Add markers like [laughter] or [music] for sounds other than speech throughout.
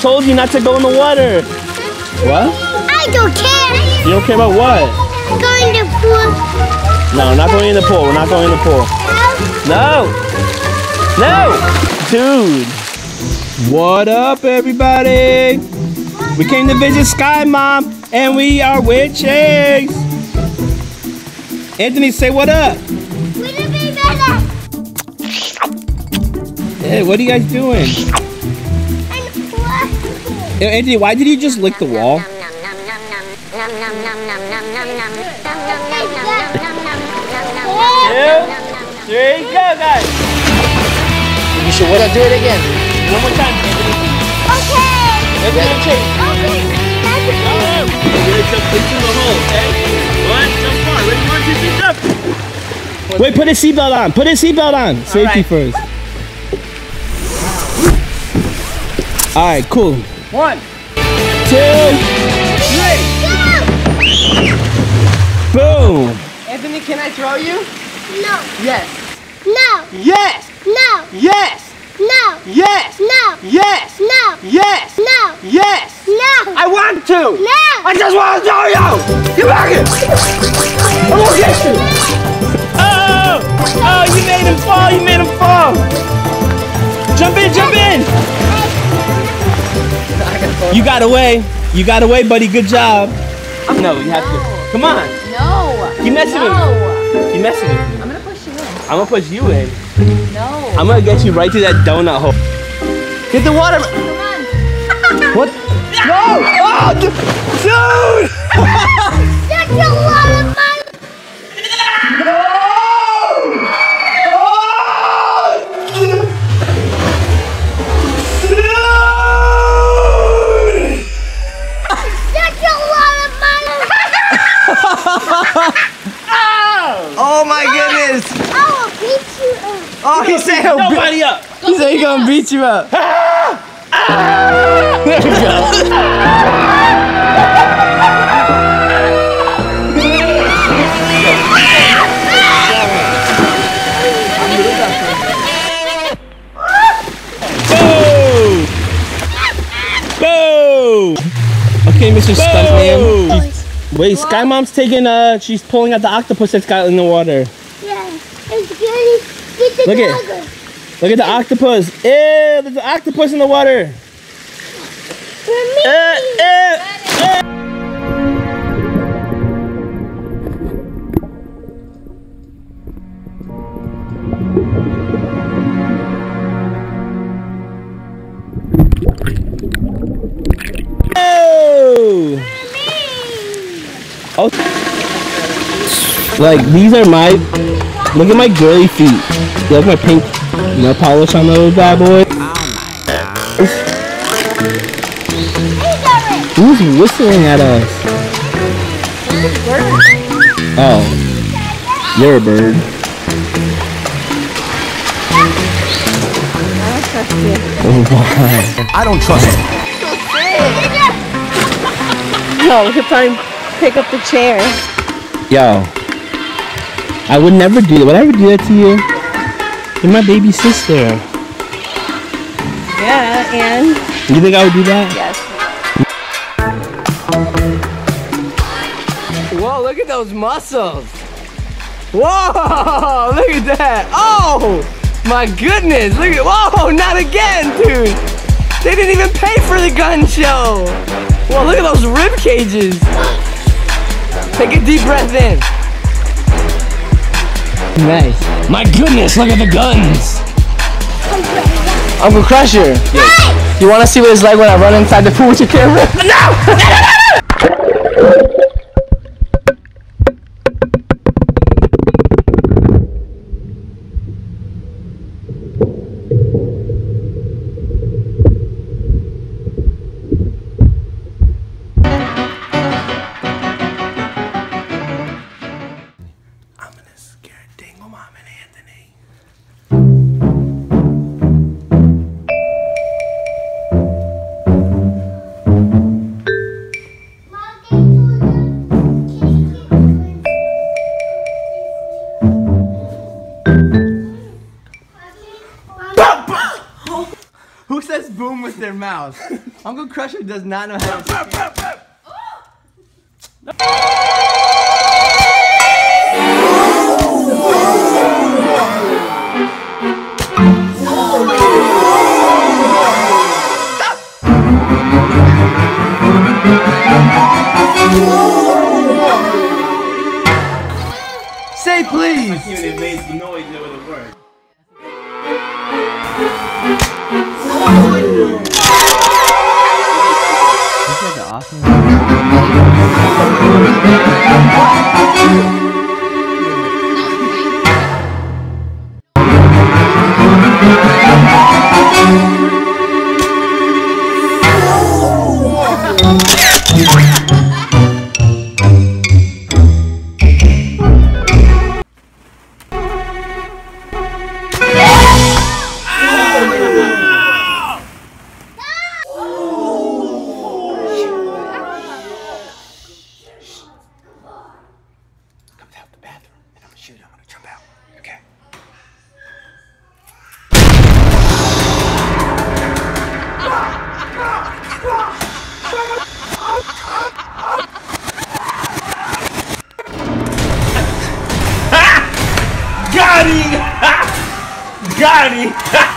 told you not to go in the water. What? I don't care. You don't care about what? Going to pool. No, not going in the pool. We're not going in the pool. No. No. Dude. What up, everybody? We came to visit Sky Mom, and we are with Chase. Anthony, say what up. Be better? Hey, what are you guys doing? And what? Yo, Anthony, why did you just lick the wall? Two, three, go, guys. You should what? Do it again. One more time, Anthony. Okay. Anthony and Chase. Okay. That's. You're gonna jump into the hole, okay? One, jump far. Ready, one, two, three, jump. Wait, put his seatbelt on. Put his seatbelt on. Safety right. first. All right, cool. One. Two, boom. Anthony, can I throw you? No. Yes. No. Yes. No. Yes. No. Yes. No. Yes. No. Yes. No. Yes. No. I want to. No. I just want to throw you. Get back here. I'm gonna get you. Oh, oh, you made him fall. You made him fall. Jump in, jump in. You got away. You got away, buddy. Good job. No, you have to. Come on. No. You messing with me. No. You messing with me. I'm gonna push you in. I'm gonna push you in. No. I'm gonna get you right to that donut hole. Get the water. Come on. What? No. Oh, dude. dude. [laughs] That's a lot he said he'll beat. Nobody up. He said he gonna beat you up. [laughs] There we go. Boom! Boom! Okay, Mr. Stuntman. Wait, Sky Mom's taking uh she's pulling out the octopus that's got in the water. Yeah. It's good. Look at- Look at the octopus. Ew, there's an octopus in the water. For me. Eh, eh. Oh! Oh. Like these are my look at my girly feet. You like my pink nail polish on those bad boy? Hey, Garrett. Who's whistling at us? Oh, you're a bird. Why? I don't trust him. No, he'll probably pick up the chair. Yo, I would never do that. Would I ever do that to you? You're my baby sister. Yeah, and You think I would do that? yes. Whoa, look at those muscles. Whoa, [laughs] look at that. Oh, my goodness. Look at, whoa, not again, dude. They didn't even pay for the gun show. Whoa, look at those rib cages. Take a deep breath in. Nice. My goodness, look at the guns. Uncle Crusher. You want to see what it's like when I run inside the pool with your camera? No! I'm Who says boom with their mouth? [laughs] Uncle Crusher does not know how to. Say please. Even it makes the noise over the word. This is like Got [laughs]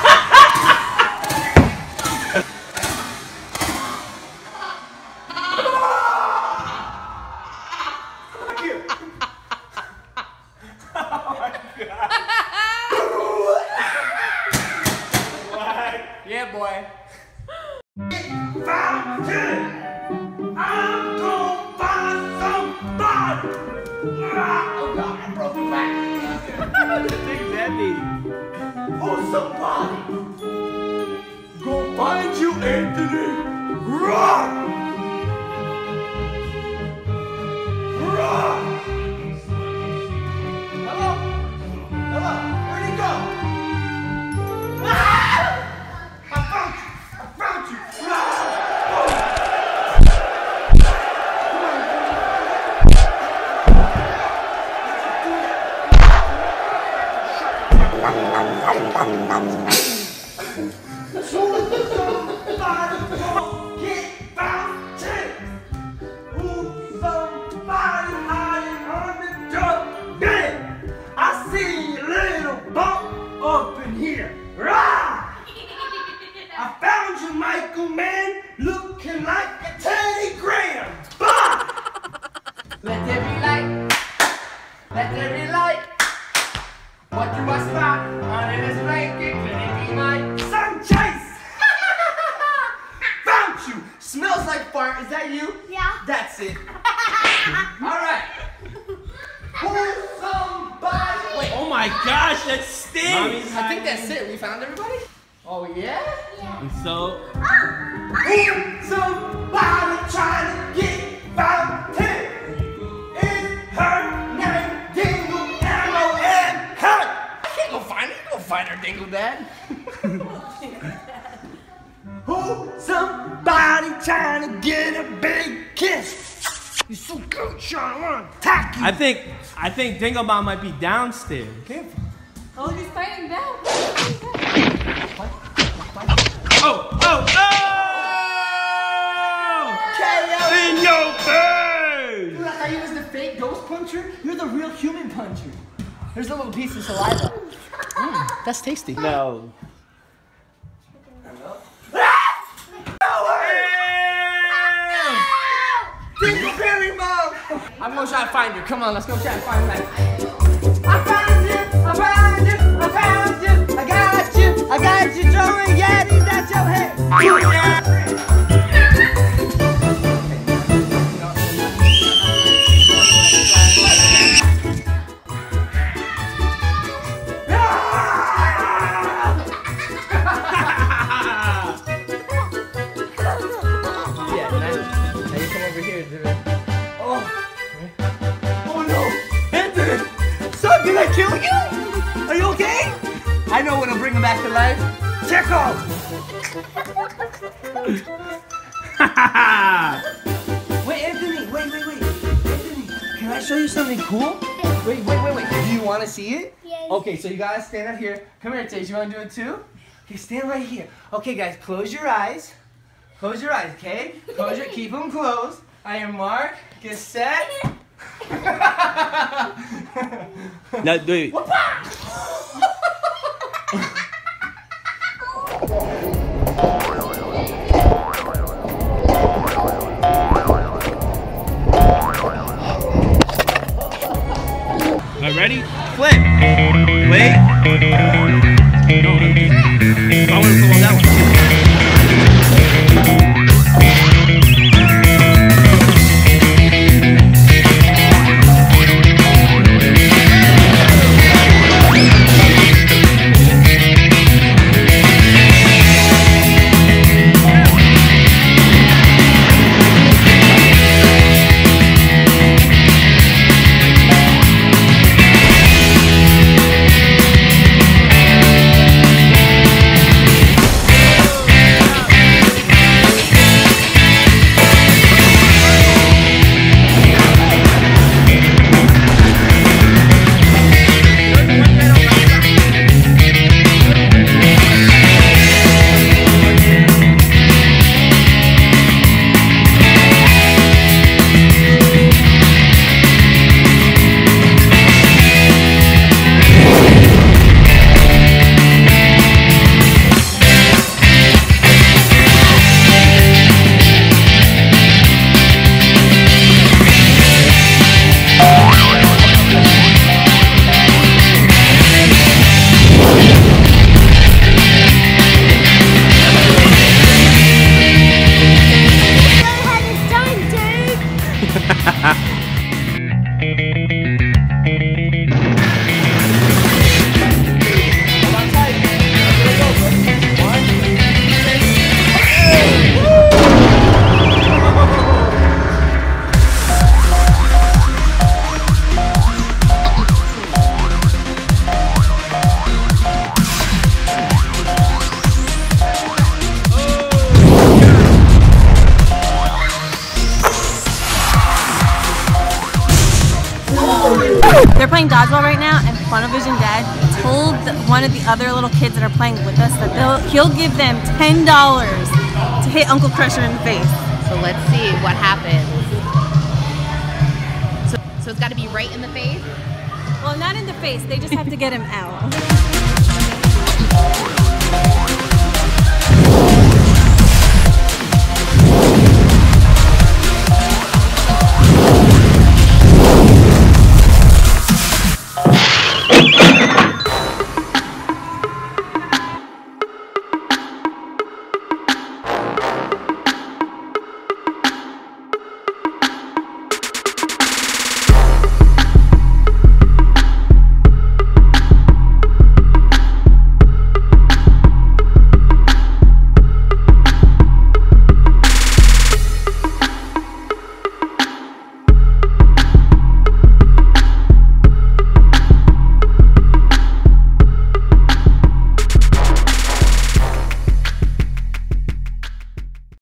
Is that you? Yeah. That's it. [laughs] Alright. Who's somebody? Wait, Oh my gosh, that stinks! I think that's it. We found everybody? Oh, yeah? Yeah. And so, Who's somebody trying to get bouncing. Is her name Dingle M-O-N? [laughs] trying to get a big kiss? You're so good, Sean. I want to attack you. I think I think Dinglebot might be downstairs. Oh, he's fighting back. Oh, oh, oh! In your face! Dude, I thought you was the fake ghost puncher. You're the real human puncher. There's a little piece of saliva. Mm, that's tasty. No. Dingleberry mom! I'm gonna try to find you. Come on, let's go try to find her. I found you! I found you! I found you! I got you! I got you throwing Yetis at your head! I know what'll bring him back to life. Check off! [laughs] Wait, Anthony! Wait, wait, wait! Anthony, can I show you something cool? Wait, wait, wait, wait. Do you want to see it? Yes. Okay, so you gotta stand up here. Come here, Tage. You wanna do it too? Okay, stand right here. Okay, guys, close your eyes. Close your eyes, okay? Close your, keep them closed. I am Mark. Get set. No, do it. Ready? Flip. Wait. No, I want to that one. ha ha ha playing dodgeball right now, and Funnel Vision Dad told one of the other little kids that are playing with us that they'll, he'll give them ten dollars to hit Uncle Crusher in the face. So let's see what happens. So, so it's got to be right in the face. Well, not in the face. They just have to get him out. [laughs]